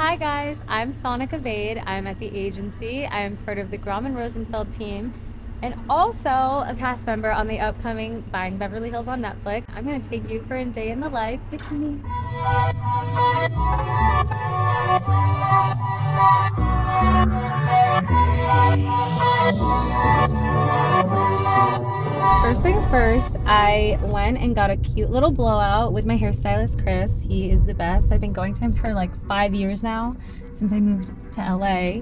Hi guys, I'm Sonika Vaid. I'm at the agency. I am part of the Grauman Rosenfeld team and also a cast member on the upcoming Buying Beverly Hills on Netflix. I'm going to take you for a day in the life with me. First things first, I went and got a cute little blowout with my hairstylist, Chris. He is the best. I've been going to him for like five years now since I moved to LA.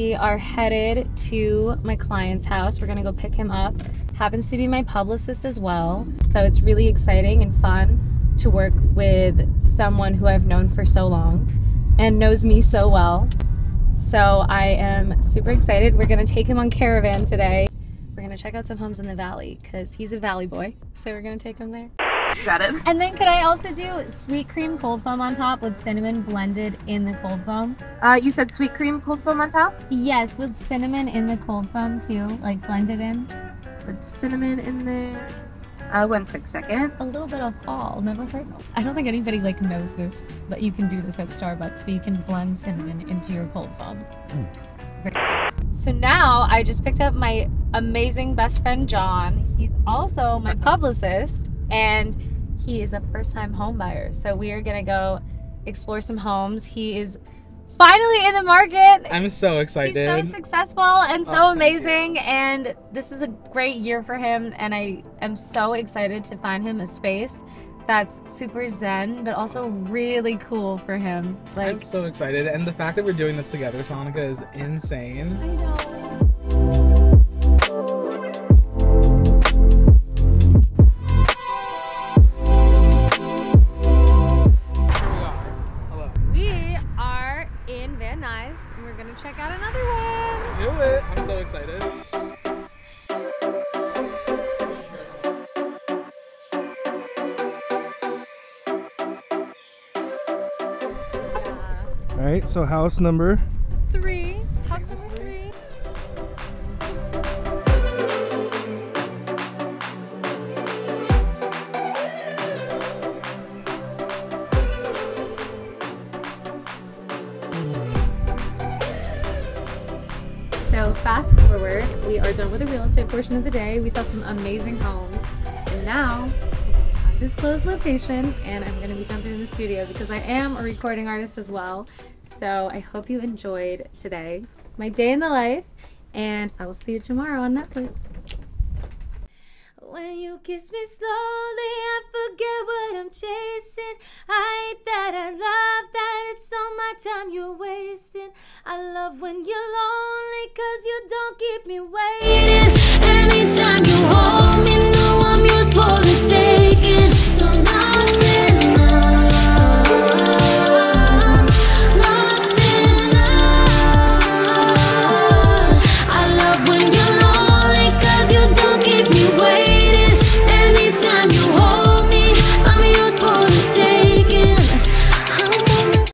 We are headed to my client's house. We're gonna go pick him up. Happens to be my publicist as well. So it's really exciting and fun to work with someone who I've known for so long and knows me so well. So I am super excited. We're gonna take him on caravan today. We're gonna check out some homes in the valley because he's a valley boy. So we're gonna take him there. Got it. And then could I also do sweet cream cold foam on top with cinnamon blended in the cold foam? Uh, you said sweet cream cold foam on top Yes, with cinnamon in the cold foam too, like blended in. with cinnamon in there. Uh, one quick second. A little bit of fall, never heard. I don't think anybody like knows this, but you can do this at Starbucks, but you can blend cinnamon into your cold foam. Nice. So now I just picked up my amazing best friend John. He's also my publicist, and he is a first-time home buyer. So we are gonna go explore some homes. He is finally in the market. I'm so excited. He's so successful and so Oh, amazing, and this is a great year for him. And I am so excited to find him a space that's super zen, but also really cool for him. Like I'm so excited, and the fact that we're doing this together, Sonika, is insane. I know. In Van Nuys, and we're gonna check out another one. Let's Do it. I'm so excited. All right, so house number. three, house number three. Fast forward, we are done with the real estate portion of the day. We saw some amazing homes, and now undisclosed location, and I'm gonna be jumping in the studio because I am a recording artist as well. So I hope you enjoyed today, my day in the life, and I will see you tomorrow on Netflix. When you kiss me slowly, I forget I love when you're lonely, cause you don't keep me waiting.